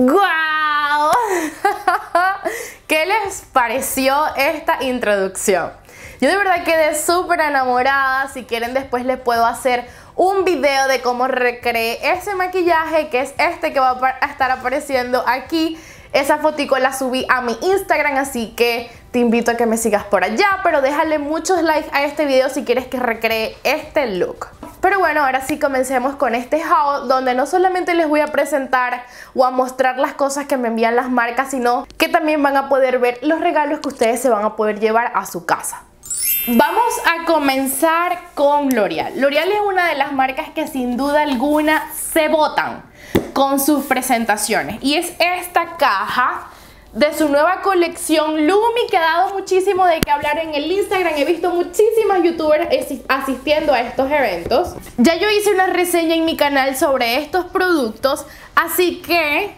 ¡Guau! ¿Qué les pareció esta introducción? Yo de verdad quedé súper enamorada. Si quieren después les puedo hacer un video de cómo recreé ese maquillaje que es este que va a estar apareciendo aquí. Esa fotico la subí a mi Instagram, así que te invito a que me sigas por allá, pero déjale muchos likes a este video si quieres que recree este look. Pero bueno, ahora sí comencemos con este haul donde no solamente les voy a presentar o a mostrar las cosas que me envían las marcas, sino que también van a poder ver los regalos que ustedes se van a poder llevar a su casa. Vamos a comenzar con L'Oreal. L'Oreal es una de las marcas que sin duda alguna se botan con sus presentaciones y es esta caja de su nueva colección Lumi que ha dado muchísimo de qué hablar en el Instagram. He visto muchísimas youtubers asistiendo a estos eventos. Ya yo hice una reseña en mi canal sobre estos productos, así que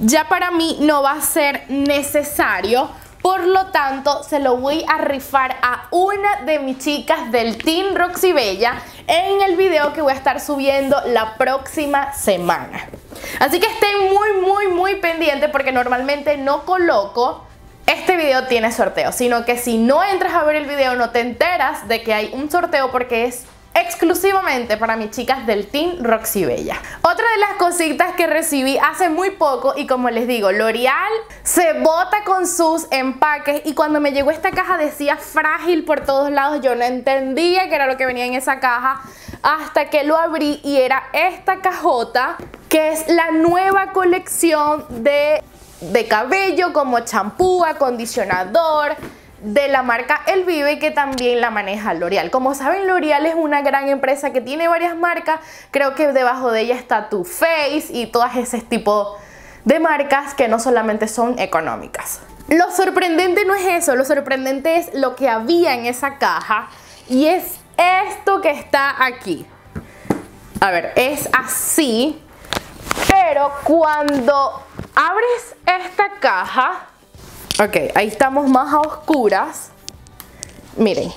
ya para mí no va a ser necesario por lo tanto, se lo voy a rifar a una de mis chicas del Team Roxy Bella en el video que voy a estar subiendo la próxima semana. Así que estén muy, muy, muy pendientes porque normalmente no coloco este video tiene sorteo, sino que si no entras a ver el video no te enteras de que hay un sorteo porque es exclusivamente para mis chicas del Team Roxy Bella. Otra de las cositas que recibí hace muy poco y como les digo, L'Oreal se bota con sus empaques y cuando me llegó esta caja decía frágil por todos lados, yo no entendía que era lo que venía en esa caja hasta que lo abrí y era esta cajota que es la nueva colección de, de cabello como champú, acondicionador, de la marca El Vive que también la maneja L'Oreal. Como saben, L'Oreal es una gran empresa que tiene varias marcas. Creo que debajo de ella está Too Face y todas ese tipo de marcas que no solamente son económicas. Lo sorprendente no es eso, lo sorprendente es lo que había en esa caja y es esto que está aquí. A ver, es así, pero cuando abres esta caja, Ok, ahí estamos más a oscuras. Miren,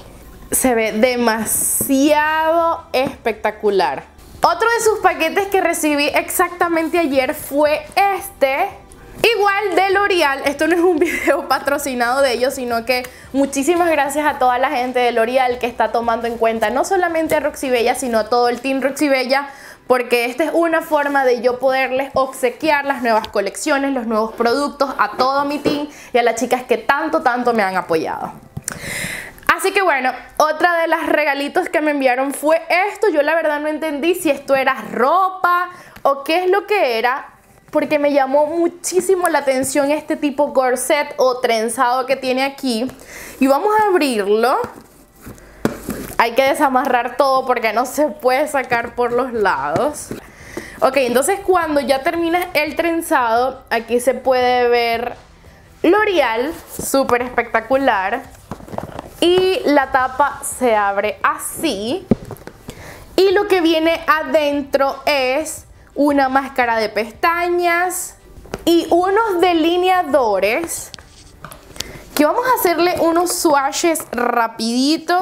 se ve demasiado espectacular. Otro de sus paquetes que recibí exactamente ayer fue este. Igual de L'Oreal, esto no es un video patrocinado de ellos, sino que muchísimas gracias a toda la gente de L'Oreal que está tomando en cuenta no solamente a Roxy Bella, sino a todo el team Roxy Bella porque esta es una forma de yo poderles obsequiar las nuevas colecciones, los nuevos productos a todo mi team y a las chicas que tanto, tanto me han apoyado. Así que bueno, otra de las regalitos que me enviaron fue esto. Yo la verdad no entendí si esto era ropa o qué es lo que era, porque me llamó muchísimo la atención este tipo corset o trenzado que tiene aquí. Y vamos a abrirlo hay que desamarrar todo porque no se puede sacar por los lados. Ok, entonces cuando ya terminas el trenzado, aquí se puede ver L'Oreal, súper espectacular. Y la tapa se abre así. Y lo que viene adentro es una máscara de pestañas y unos delineadores que vamos a hacerle unos swatches rapidito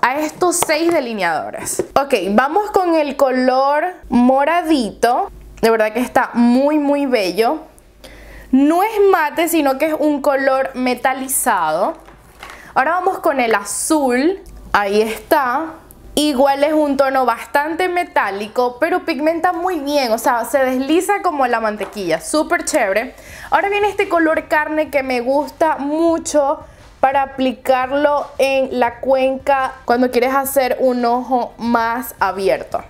a estos seis delineadores. Ok, vamos con el color moradito. De verdad que está muy, muy bello. No es mate, sino que es un color metalizado. Ahora vamos con el azul. Ahí está. Igual es un tono bastante metálico, pero pigmenta muy bien, o sea, se desliza como la mantequilla, súper chévere. Ahora viene este color carne que me gusta mucho para aplicarlo en la cuenca cuando quieres hacer un ojo más abierto.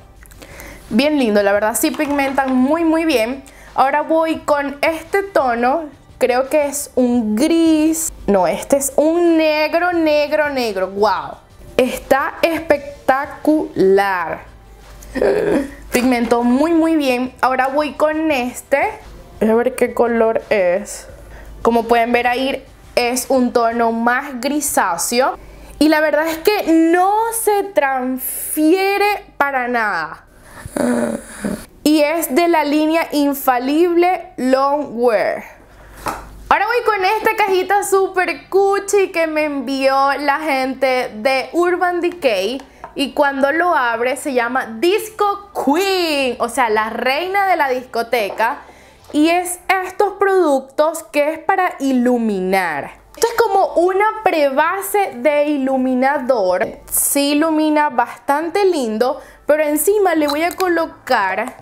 Bien lindo, la verdad sí pigmentan muy muy bien. Ahora voy con este tono, creo que es un gris. No, este es un negro, negro, negro. ¡Wow! Está espectacular. Pigmentó muy muy bien. Ahora voy con este. A ver qué color es. Como pueden ver ahí, es un tono más grisáceo y la verdad es que no se transfiere para nada. Y es de la línea infalible Longwear. Ahora voy con esta cajita super cuchi que me envió la gente de Urban Decay. Y cuando lo abre se llama Disco Queen, o sea, la reina de la discoteca. Y es estos productos que es para iluminar. Esto es como una prebase de iluminador. Sí ilumina bastante lindo, pero encima le voy a colocar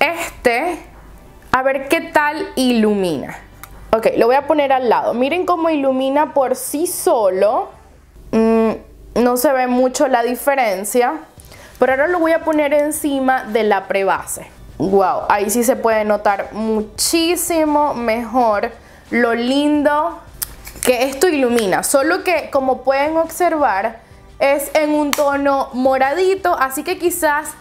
este a ver qué tal ilumina. Ok, lo voy a poner al lado. Miren cómo ilumina por sí solo. Mm, no se ve mucho la diferencia. Pero ahora lo voy a poner encima de la prebase. Wow, ahí sí se puede notar muchísimo mejor lo lindo que esto ilumina. Solo que como pueden observar es en un tono moradito, así que quizás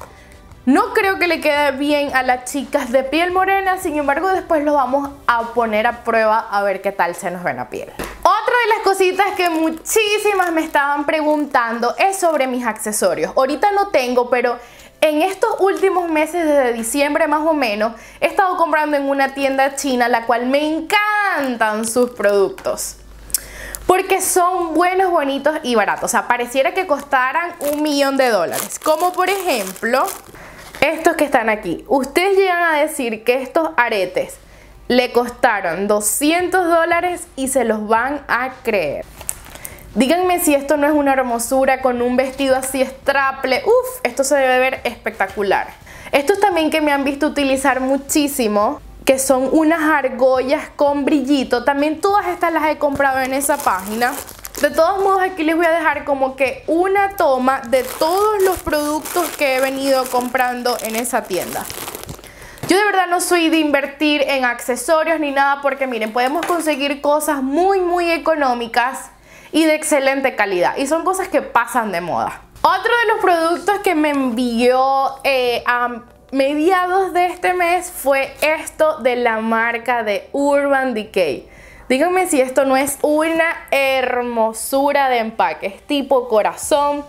no creo que le quede bien a las chicas de piel morena, sin embargo después lo vamos a poner a prueba a ver qué tal se nos ve la piel. Otra de las cositas que muchísimas me estaban preguntando es sobre mis accesorios. Ahorita no tengo, pero en estos últimos meses, desde diciembre más o menos, he estado comprando en una tienda china, la cual me encantan sus productos. Porque son buenos, bonitos y baratos. O sea, pareciera que costaran un millón de dólares. Como por ejemplo, estos que están aquí. Ustedes llegan a decir que estos aretes le costaron 200 dólares y se los van a creer. Díganme si esto no es una hermosura con un vestido así estraple. Uf, esto se debe ver espectacular. Estos también que me han visto utilizar muchísimo, que son unas argollas con brillito. También todas estas las he comprado en esa página. De todos modos aquí les voy a dejar como que una toma de todos los productos que he venido comprando en esa tienda. Yo de verdad no soy de invertir en accesorios ni nada porque miren, podemos conseguir cosas muy muy económicas y de excelente calidad. Y son cosas que pasan de moda. Otro de los productos que me envió eh, a mediados de este mes fue esto de la marca de Urban Decay. Díganme si esto no es una hermosura de empaque. Es tipo corazón,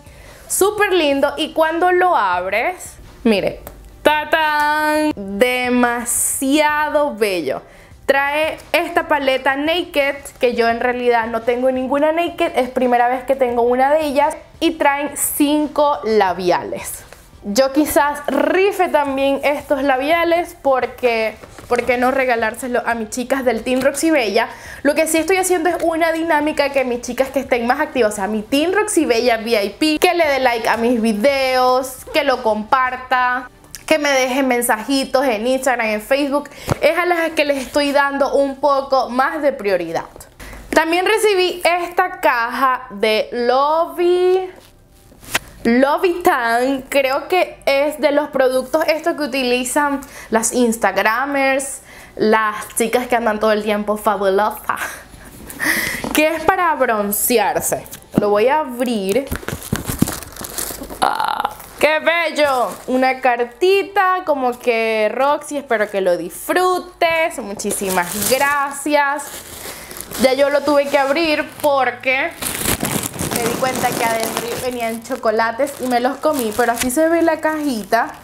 súper lindo. Y cuando lo abres, mire, ¡tatán! Demasiado bello. Trae esta paleta Naked, que yo en realidad no tengo ninguna Naked, es primera vez que tengo una de ellas. Y traen cinco labiales. Yo quizás rife también estos labiales porque... ¿Por qué no regalárselo a mis chicas del Team Roxy Bella? Lo que sí estoy haciendo es una dinámica que mis chicas que estén más activas, o sea, mi Team Roxy Bella VIP, que le dé like a mis videos, que lo comparta, que me dejen mensajitos en Instagram, en Facebook, es a las que les estoy dando un poco más de prioridad. También recibí esta caja de Lovey Lovitan, creo que es de los productos estos que utilizan las Instagramers, las chicas que andan todo el tiempo fabulosa, que es para broncearse. Lo voy a abrir. Ah. ¡Qué bello! Una cartita como que Roxy, espero que lo disfrutes. Muchísimas gracias. Ya yo lo tuve que abrir porque me di cuenta que adentro venían chocolates y me los comí. Pero así se ve la cajita.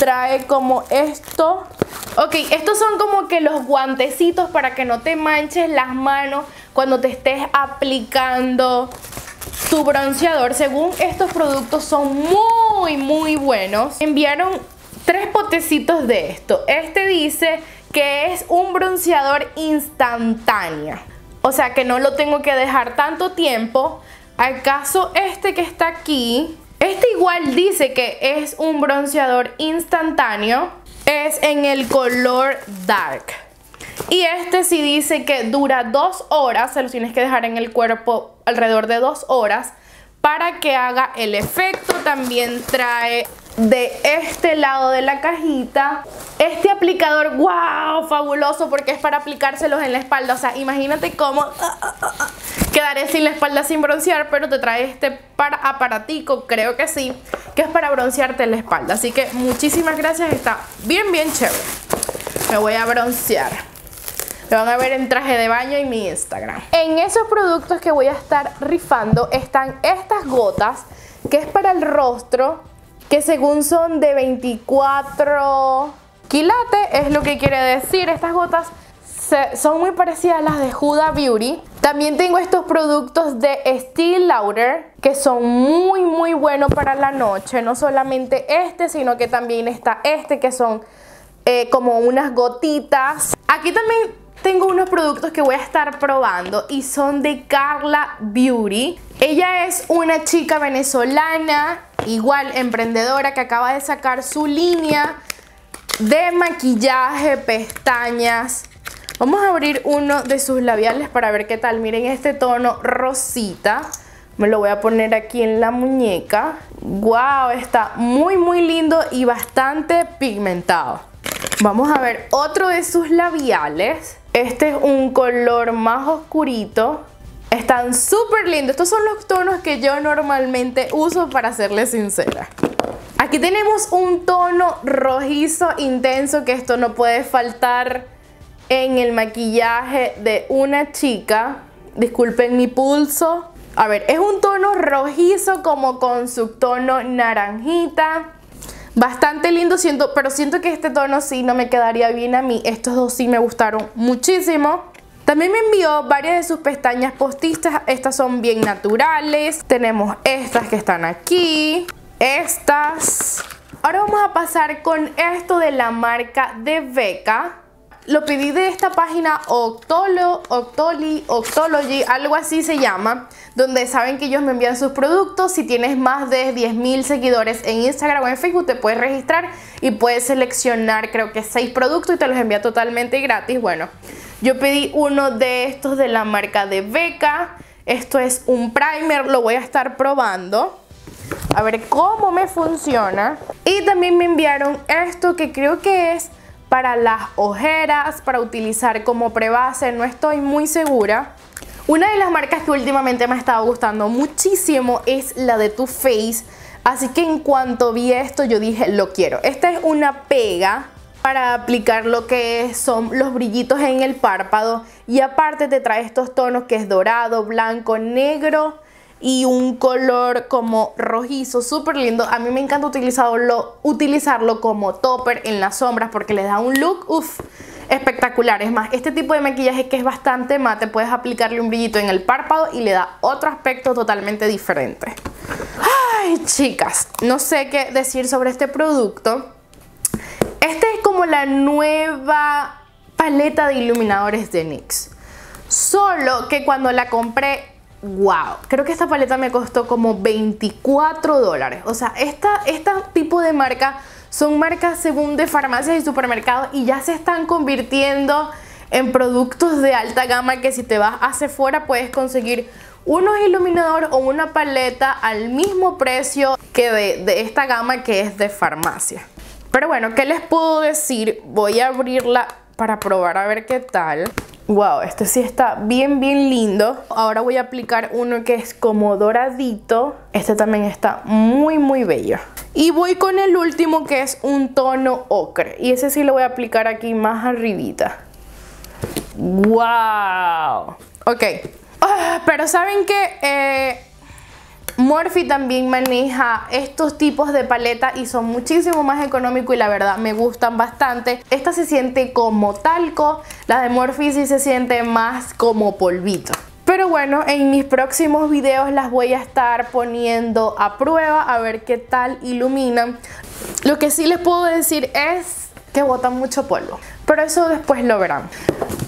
Trae como esto. Ok, estos son como que los guantecitos para que no te manches las manos cuando te estés aplicando tu bronceador. Según estos productos son muy, muy buenos. Enviaron tres potecitos de esto. Este dice que es un bronceador instantáneo. O sea que no lo tengo que dejar tanto tiempo. ¿Acaso este que está aquí? Este igual dice que es un bronceador instantáneo. Es en el color dark. Y este sí dice que dura dos horas, se lo tienes que dejar en el cuerpo alrededor de dos horas para que haga el efecto. También trae de este lado de la cajita este aplicador, wow, fabuloso porque es para aplicárselos en la espalda. O sea, imagínate cómo ah, ah, ah, quedaré sin la espalda sin broncear, pero te trae este para aparatico, creo que sí, que es para broncearte en la espalda. Así que muchísimas gracias, está bien, bien chévere. Me voy a broncear. Lo van a ver en traje de baño en mi Instagram. En esos productos que voy a estar rifando están estas gotas, que es para el rostro, que según son de 24 quilates, es lo que quiere decir. Estas gotas son muy parecidas a las de Huda Beauty. También tengo estos productos de Steel Lauder que son muy muy buenos para la noche. No solamente este, sino que también está este que son eh, como unas gotitas. Aquí también tengo unos productos que voy a estar probando y son de Carla Beauty. Ella es una chica venezolana, igual emprendedora, que acaba de sacar su línea de maquillaje, pestañas. Vamos a abrir uno de sus labiales para ver qué tal. Miren este tono rosita. Me lo voy a poner aquí en la muñeca. ¡Wow! Está muy muy lindo y bastante pigmentado. Vamos a ver otro de sus labiales. Este es un color más oscurito. Están súper lindos. Estos son los tonos que yo normalmente uso para serles sincera. Aquí tenemos un tono rojizo intenso que esto no puede faltar en el maquillaje de una chica. Disculpen mi pulso. A ver, es un tono rojizo como con su tono naranjita. Bastante lindo, siento, pero siento que este tono sí no me quedaría bien a mí. Estos dos sí me gustaron muchísimo. También me envió varias de sus pestañas postistas. Estas son bien naturales. Tenemos estas que están aquí. Estas. Ahora vamos a pasar con esto de la marca de Beca. Lo pedí de esta página Octolo, Octoli, Octology, algo así se llama, donde saben que ellos me envían sus productos. Si tienes más de 10.000 seguidores en Instagram o en Facebook, te puedes registrar y puedes seleccionar creo que 6 productos y te los envía totalmente gratis. Bueno, yo pedí uno de estos de la marca de Beca. Esto es un primer, lo voy a estar probando a ver cómo me funciona. Y también me enviaron esto que creo que es para las ojeras, para utilizar como prebase, no estoy muy segura. Una de las marcas que últimamente me ha estado gustando muchísimo es la de Too Faced. Así que en cuanto vi esto yo dije lo quiero. Esta es una pega para aplicar lo que son los brillitos en el párpado y aparte te trae estos tonos que es dorado, blanco, negro y un color como rojizo, súper lindo. A mí me encanta utilizarlo, utilizarlo como topper en las sombras porque le da un look, uff, espectacular. Es más, este tipo de maquillaje que es bastante mate, puedes aplicarle un brillito en el párpado y le da otro aspecto totalmente diferente. Ay, chicas, no sé qué decir sobre este producto. Este es como la nueva paleta de iluminadores de NYX. Solo que cuando la compré wow, creo que esta paleta me costó como 24 dólares. O sea, esta, este tipo de marca son marcas según de farmacias y supermercados y ya se están convirtiendo en productos de alta gama que si te vas hacia fuera puedes conseguir unos iluminadores o una paleta al mismo precio que de, de esta gama que es de farmacia. Pero bueno, ¿qué les puedo decir? Voy a abrirla para probar a ver qué tal. Wow, este sí está bien, bien lindo. Ahora voy a aplicar uno que es como doradito. Este también está muy, muy bello. Y voy con el último que es un tono ocre. Y ese sí lo voy a aplicar aquí más arribita. Wow. Ok. Ah, pero ¿saben qué? Eh, Morphe también maneja estos tipos de paletas y son muchísimo más económicos y la verdad me gustan bastante. Esta se siente como talco, la de Morphe sí se siente más como polvito. Pero bueno, en mis próximos videos las voy a estar poniendo a prueba a ver qué tal iluminan. Lo que sí les puedo decir es que botan mucho polvo, pero eso después lo verán.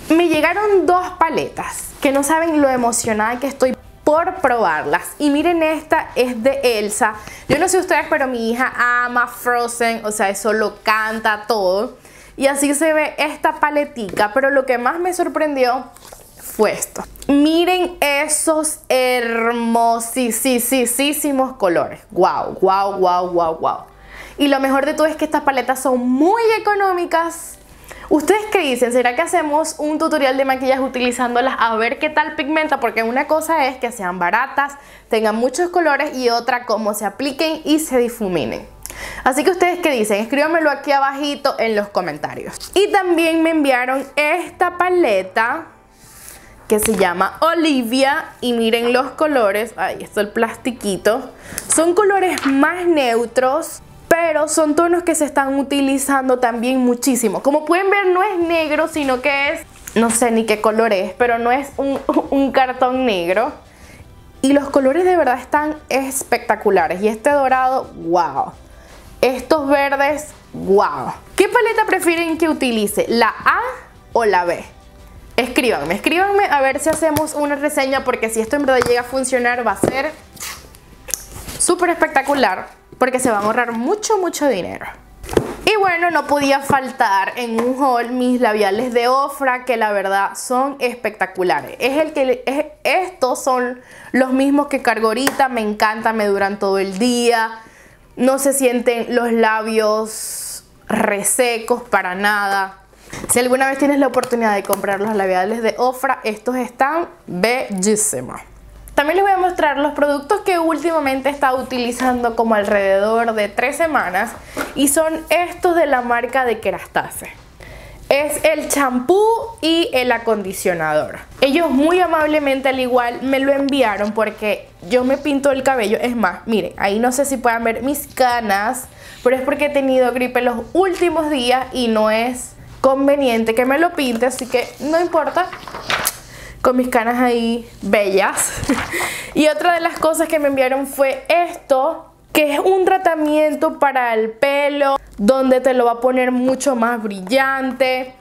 Me llegaron dos paletas que no saben lo emocionada que estoy por probarlas. Y miren, esta es de Elsa. Yo no sé ustedes, pero mi hija ama Frozen, o sea, eso lo canta todo. Y así se ve esta paletica, pero lo que más me sorprendió fue esto. Miren esos hermosísimos colores. Wow, wow, wow, wow, wow. Y lo mejor de todo es que estas paletas son muy económicas ¿Ustedes qué dicen? ¿Será que hacemos un tutorial de maquillaje utilizándolas a ver qué tal pigmenta? Porque una cosa es que sean baratas, tengan muchos colores y otra cómo se apliquen y se difuminen. Así que ustedes qué dicen, escríbanmelo aquí abajito en los comentarios. Y también me enviaron esta paleta que se llama Olivia y miren los colores, ahí está el plastiquito. Son colores más neutros, pero son tonos que se están utilizando también muchísimo. Como pueden ver no es negro, sino que es, no sé ni qué color es, pero no es un, cartón negro. Y los colores de verdad están espectaculares. Y este dorado, wow. Estos verdes wow. ¿Qué paleta prefieren que utilice? ¿La A o la B? Escríbanme, escríbanme a ver si hacemos una reseña porque si esto en verdad llega a funcionar va a ser súper espectacular porque se van a ahorrar mucho, mucho dinero. Y bueno, no podía faltar en un haul mis labiales de Ofra que la verdad son espectaculares. Es el que estos son los mismos que cargo ahorita, me encanta, me duran todo el día. No se sienten los labios resecos para nada. Si alguna vez tienes la oportunidad de comprar los labiales de Ofra, estos están bellísimos. También les voy a mostrar los productos que últimamente he estado utilizando como alrededor de tres semanas y son estos de la marca de Kerastase. Es el champú y el acondicionador. Ellos muy amablemente al igual me lo enviaron porque yo me pinto el cabello. Es más, miren, ahí no sé si puedan ver mis canas, pero es porque he tenido gripe los últimos días y no es conveniente que me lo pinte, así que no importa con mis canas ahí bellas. y otra de las cosas que me enviaron fue esto, que es un tratamiento para el pelo, donde te lo va a poner mucho más brillante.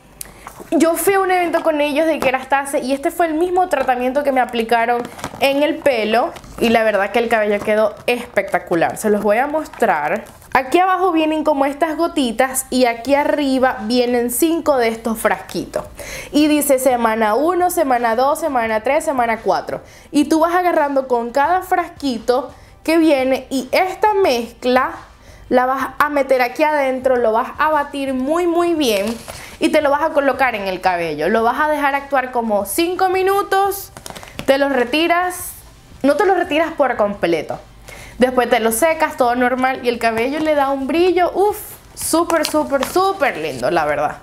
Yo fui a un evento con ellos de Kerastase y este fue el mismo tratamiento que me aplicaron en el pelo y la verdad que el cabello quedó espectacular. Se los voy a mostrar. Aquí abajo vienen como estas gotitas y aquí arriba vienen cinco de estos frasquitos. Y dice semana 1, semana 2, semana 3, semana 4. Y tú vas agarrando con cada frasquito que viene y esta mezcla la vas a meter aquí adentro, lo vas a batir muy muy bien y te lo vas a colocar en el cabello. Lo vas a dejar actuar como 5 minutos, te lo retiras, no te lo retiras por completo Después te lo secas, todo normal y el cabello le da un brillo, uff, súper, súper, súper lindo, la verdad.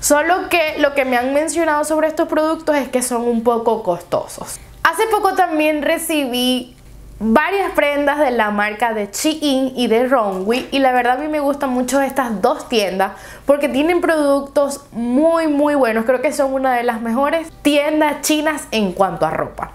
Solo que lo que me han mencionado sobre estos productos es que son un poco costosos. Hace poco también recibí varias prendas de la marca de Shein y de Runway y la verdad a mí me gustan mucho estas dos tiendas porque tienen productos muy muy buenos, creo que son una de las mejores tiendas chinas en cuanto a ropa.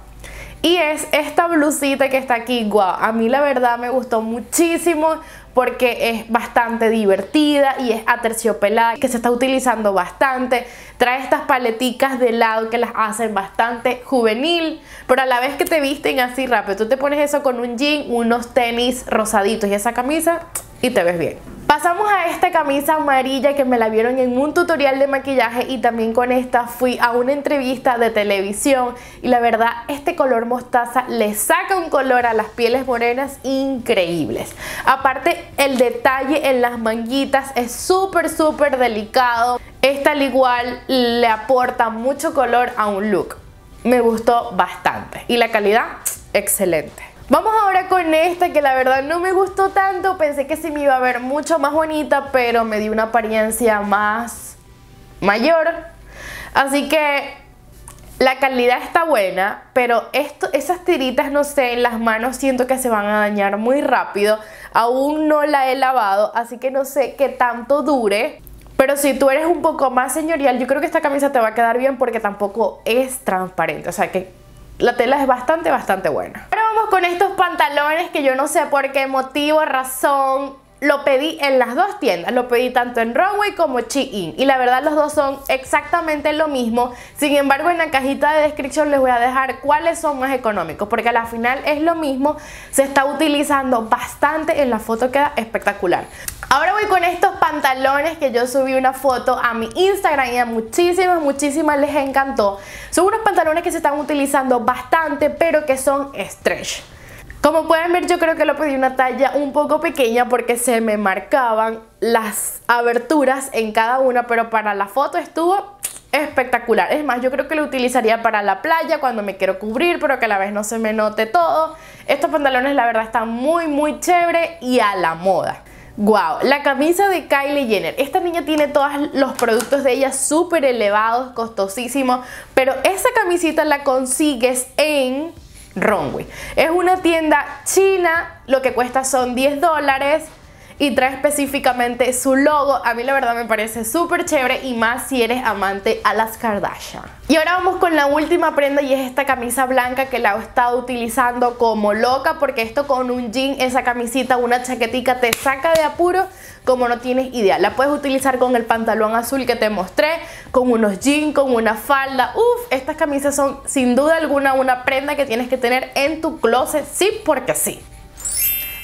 Y es esta blusita que está aquí, guau, a mí la verdad me gustó muchísimo porque es bastante divertida y es aterciopelada, que se está utilizando bastante. Trae estas paleticas de lado que las hacen bastante juvenil, pero a la vez que te visten así rápido. Tú te pones eso con un jean, unos tenis rosaditos y esa camisa y te ves bien. Pasamos a esta camisa amarilla que me la vieron en un tutorial de maquillaje y también con esta fui a una entrevista de televisión y la verdad este color mostaza le saca un color a las pieles morenas increíbles. Aparte el detalle en las manguitas es súper súper delicado. Esta al igual le aporta mucho color a un look. Me gustó bastante y la calidad excelente. Vamos ahora con esta que la verdad no me gustó tanto, pensé que sí me iba a ver mucho más bonita, pero me dio una apariencia más mayor. Así que la calidad está buena, pero esto, esas tiritas, no sé, en las manos siento que se van a dañar muy rápido. Aún no la he lavado, así que no sé qué tanto dure. Pero si tú eres un poco más señorial, yo creo que esta camisa te va a quedar bien porque tampoco es transparente. O sea que la tela es bastante, bastante buena. Con estos pantalones que yo no sé por qué motivo, razón, lo pedí en las dos tiendas, lo pedí tanto en Runway como Shein y la verdad los dos son exactamente lo mismo, sin embargo en la cajita de descripción les voy a dejar cuáles son más económicos porque a la final es lo mismo, se está utilizando bastante, en la foto queda espectacular. Ahora voy con estos pantalones que yo subí una foto a mi Instagram y a muchísimas, muchísimas les encantó. Son unos pantalones que se están utilizando bastante pero que son stretch. Como pueden ver yo creo que lo pedí una talla un poco pequeña porque se me marcaban las aberturas en cada una, pero para la foto estuvo espectacular. Es más, yo creo que lo utilizaría para la playa cuando me quiero cubrir, pero que a la vez no se me note todo. Estos pantalones la verdad están muy muy chévere y a la moda. Wow, la camisa de Kylie Jenner. Esta niña tiene todos los productos de ella súper elevados, costosísimos, pero esa camisita la consigues en Runway. Es una tienda china, lo que cuesta son 10 dólares. y trae específicamente su logo. A mí la verdad me parece súper chévere y más si eres amante a las Kardashian. Y ahora vamos con la última prenda y es esta camisa blanca que la he estado utilizando como loca porque esto con un jean, esa camisita, una chaquetica te saca de apuro como no tienes idea. La puedes utilizar con el pantalón azul que te mostré, con unos jeans, con una falda. Uf, estas camisas son sin duda alguna una prenda que tienes que tener en tu closet, sí porque sí.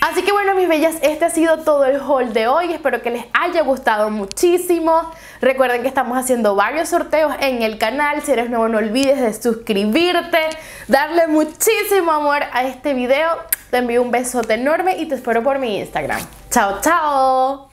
Así que bueno mis bellas, este ha sido todo el haul de hoy, espero que les haya gustado muchísimo. Recuerden que estamos haciendo varios sorteos en el canal, si eres nuevo no olvides de suscribirte, darle muchísimo amor a este video. Te envío un besote enorme y te espero por mi Instagram. ¡Chao, chao!